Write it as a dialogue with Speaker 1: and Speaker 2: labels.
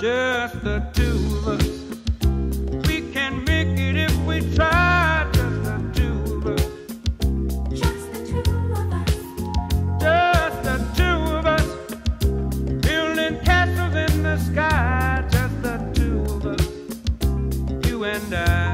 Speaker 1: Just the two of us. We can make it if we try. Just the two of us.
Speaker 2: Just the two of us.
Speaker 1: Just the two of us. Building castles in the sky. Just the two of us. You and I.